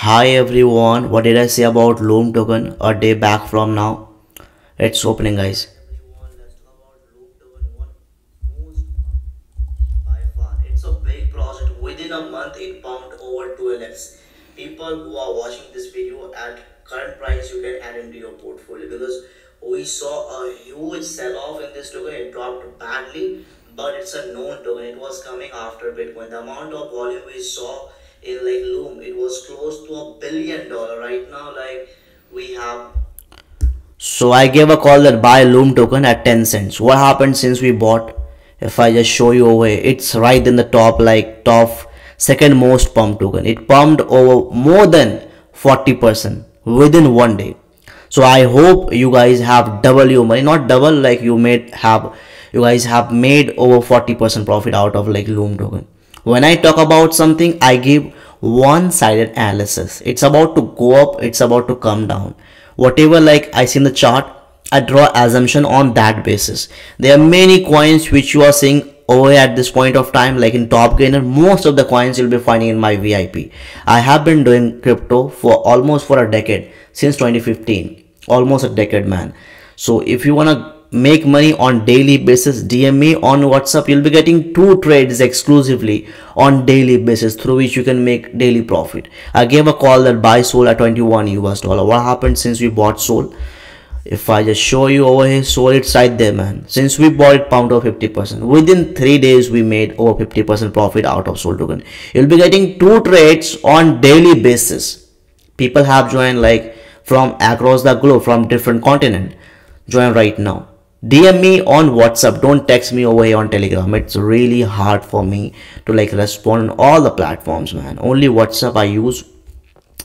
Hi everyone, what did I say about Loom token a day back from now? It's opening guys. It's a big project. Within a month, it pumped over 12x. People who are watching this video at current price, you can add into your portfolio because we saw a huge sell-off in this token. It dropped badly, but it's a known token. It was coming after Bitcoin. The amount of volume we saw in like Loom, it was close to a billion dollar. Right now, like we have so I gave a call that buy Loom token at 10 cents. What happened since we bought? If I just show you over it's right in the top like top second most pump token. It pumped over more than 40% within one day. So I hope you guys have double your money, not double like you made have you guys have made over 40% profit out of like Loom token. When I talk about something, I give one-sided analysis. It's about to go up, it's about to come down. Whatever like I see in the chart, I draw assumption on that basis. There are many coins which you are seeing over at this point of time like in top gainer most of the coins you'll be finding in my vip i have been doing crypto for almost for a decade since 2015 almost a decade man so if you want to make money on daily basis. Dm me on whatsapp. You'll be getting two trades exclusively on daily basis through which you can make daily profit. I gave a call that buy sol at 21 us dollar. What happened since we bought sol if i just show you over here sol it's right there man. Since we bought it pound of 50 percent. Within three days we made over 50 percent profit out of sol token. You'll be getting two trades on daily basis. People have joined like from across the globe from different continent join right now DM me on WhatsApp. Don't text me over here on Telegram. It's really hard for me to like respond on all the platforms, man. Only WhatsApp I use.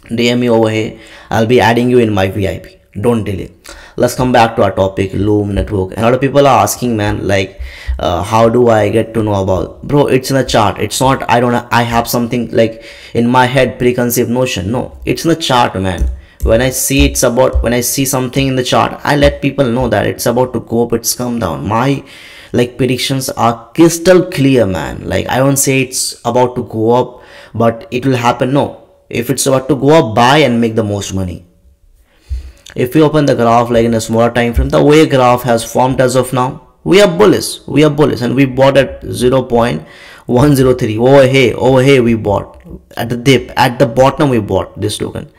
DM me over here. I'll be adding you in my VIP. Don't delay. Let's come back to our topic, Loom network. A lot of people are asking, man, like, uh, how do I get to know about? Bro, it's in a chart. It's not. I don't. I have something like in my head preconceived notion. No, it's in the chart, man when I see it's about when I see something in the chart I let people know that it's about to go up it's come down. My like predictions are crystal clear man. Like I won't say it's about to go up but it will happen. No. If it's about to go up buy and make the most money. If we open the graph like in a smaller time frame the way graph has formed as of now we are bullish. We are bullish. And we bought at 0.103 over here over here we bought. At the dip at the bottom we bought this token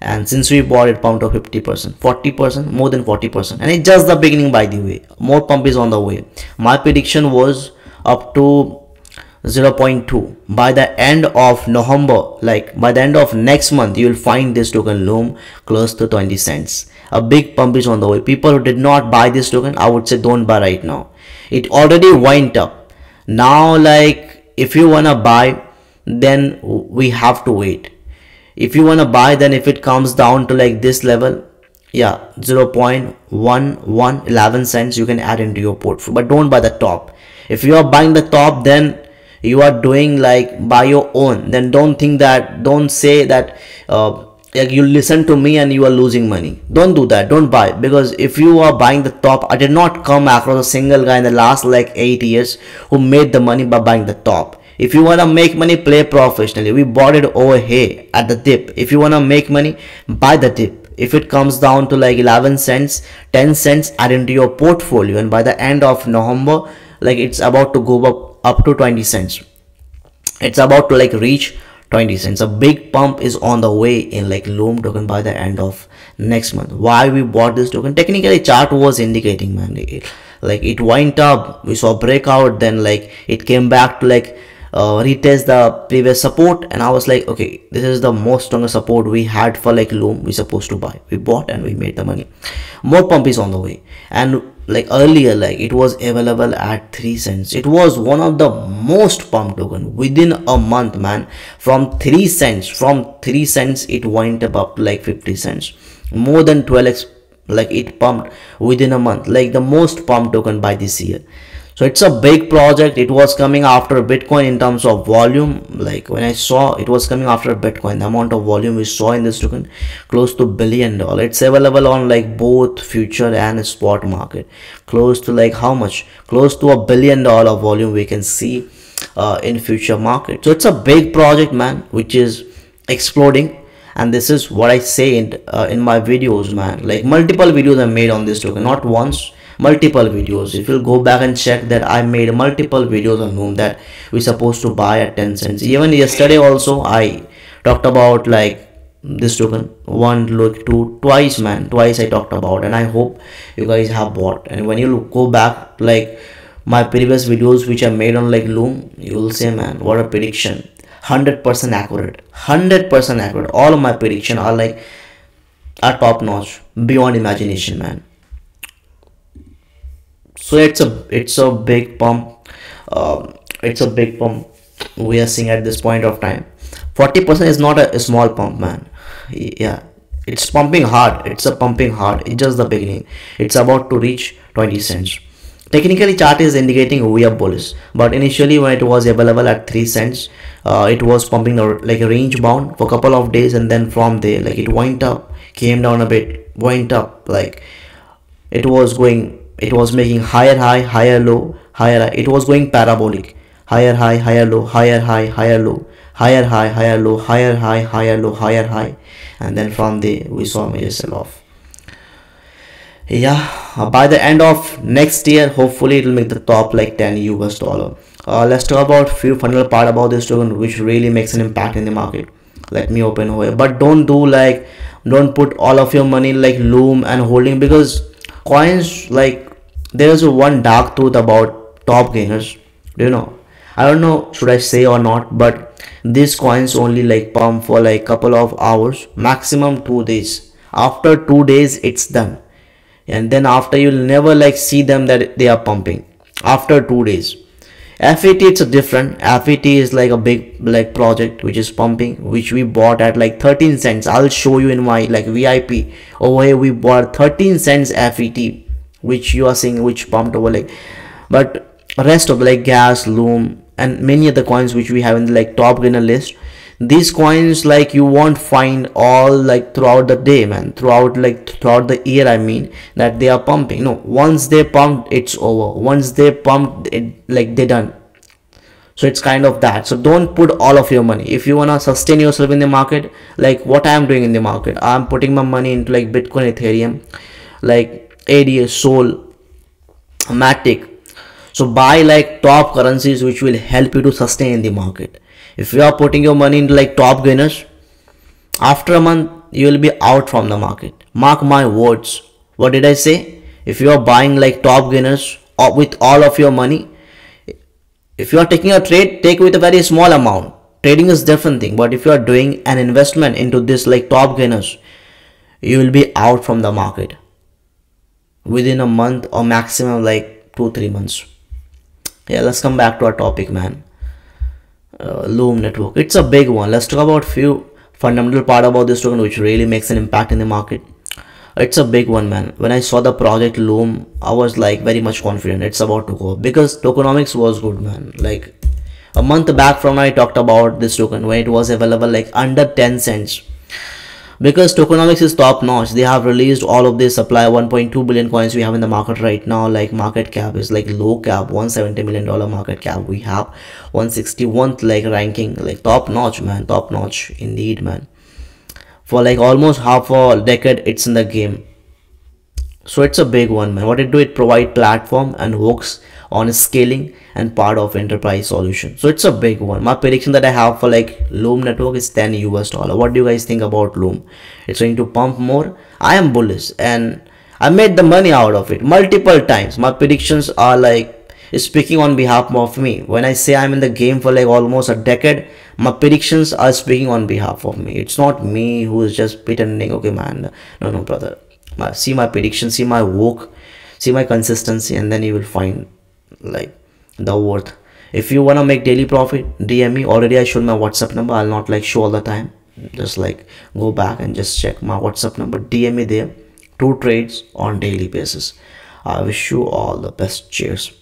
and since we bought it pump to 50 percent 40 percent more than 40 percent. And it's just the beginning by the way. More pump is on the way. My prediction was up to 0.2 by the end of november like by the end of next month you will find this token loom close to 20 cents. A big pump is on the way. People who did not buy this token i would say don't buy right now. It already went up. Now like if you want to buy then we have to wait if you want to buy then if it comes down to like this level yeah 0.1111 cents you can add into your portfolio. But don't buy the top. If you are buying the top then you are doing like by your own. Then don't think that don't say that uh, like you listen to me and you are losing money. Don't do that. Don't buy. Because if you are buying the top i did not come across a single guy in the last like eight years who made the money by buying the top if you want to make money play professionally. We bought it over here at the dip if you want to make money buy the dip if it comes down to like 11 cents 10 cents add into your portfolio and by the end of november like it's about to go up up to 20 cents. It's about to like reach 20 cents. A big pump is on the way in like loom token by the end of next month. Why we bought this token? Technically chart was indicating man. Like it went up. We saw breakout then like it came back to like uh, retest the previous support and I was like okay this is the most stronger support we had for like loom we supposed to buy. We bought and we made the money. More pump is on the way. And like earlier like it was available at 3 cents. It was one of the most pump token within a month man. From 3 cents from 3 cents it went up, up to like 50 cents. More than 12x like it pumped within a month. Like the most pump token by this year so it's a big project. It was coming after bitcoin in terms of volume. Like when i saw it was coming after bitcoin. The amount of volume we saw in this token close to billion dollar it's available on like both future and spot market. Close to like how much? Close to a billion dollar volume we can see uh, in future market. So it's a big project man which is exploding. And this is what i say in, uh, in my videos man. Like multiple videos i made on this token. Not once multiple videos. If you'll go back and check that i made multiple videos on loom that we supposed to buy at 10 cents even yesterday also i talked about like this token. One look two twice man. Twice i talked about and i hope you guys have bought. And when you look, go back like my previous videos which i made on like loom you'll say man what a prediction. 100% accurate. 100% accurate. All of my prediction are like are top notch beyond imagination man so it's a it's a big pump um, it's a big pump we are seeing at this point of time. 40% is not a, a small pump man. Yeah. It's pumping hard. It's a pumping hard. It's just the beginning. It's about to reach 20 cents. Technically chart is indicating we are bullish but initially when it was available at 3 cents uh, it was pumping like a range bound for a couple of days and then from there like it went up came down a bit went up like it was going it was making higher high higher low higher high. it was going parabolic. Higher high higher low higher high higher low. Higher high higher low higher high higher low higher high. And then from there we saw major sell off yeah by the end of next year hopefully it will make the top like 10 us dollar. Uh, let's talk about few fundamental part about this token which really makes an impact in the market. Let me open here. But don't do like don't put all of your money like loom and holding because coins like there's one dark truth about top gainers you know? I don't know should i say or not but these coins only like pump for like couple of hours maximum two days. After two days it's done. And then after you'll never like see them that they are pumping. After two days. FET it's a different FET is like a big like project which is pumping which we bought at like 13 cents. I'll show you in my like VIP over here we bought 13 cents FET which you are seeing which pumped over like but rest of like gas loom and many other coins which we have in the like top gainer list these coins like you won't find all like throughout the day man. Throughout like throughout the year i mean that they are pumping. No once they pumped it's over. Once they pumped it like they done. So it's kind of that. So don't put all of your money. If you want to sustain yourself in the market like what i am doing in the market i'm putting my money into like bitcoin ethereum like ads sol matic. So buy like top currencies which will help you to sustain in the market. If you are putting your money into like top gainers after a month you will be out from the market. Mark my words. What did i say? If you are buying like top gainers uh, with all of your money if you are taking a trade take with a very small amount. Trading is different thing but if you are doing an investment into this like top gainers you will be out from the market within a month or maximum like two three months. Yeah let's come back to our topic man. Uh, loom network. It's a big one. Let's talk about few fundamental part about this token which really makes an impact in the market. It's a big one man. When i saw the project loom i was like very much confident it's about to go because tokenomics was good man. Like a month back from now i talked about this token when it was available like under 10 cents because tokenomics is top notch they have released all of this supply 1.2 billion coins we have in the market right now. Like market cap is like low cap 170 million dollar market cap we have. 161th like ranking like top notch man. Top notch indeed man. For like almost half a decade it's in the game. So it's a big one man. What it do it provide platform and works on scaling and part of enterprise solution. So it's a big one. My prediction that i have for like loom network is 10 us dollar. What do you guys think about loom? It's going to pump more? I am bullish and i made the money out of it multiple times. My predictions are like speaking on behalf of me. When i say i'm in the game for like almost a decade my predictions are speaking on behalf of me. It's not me who is just pretending okay man. No no brother. See my prediction see my work see my consistency and then you will find like the worth. If you want to make daily profit dm me. Already i showed my whatsapp number. I'll not like show all the time. Just like go back and just check my whatsapp number. Dm me there. Two trades on daily basis. I wish you all the best. Cheers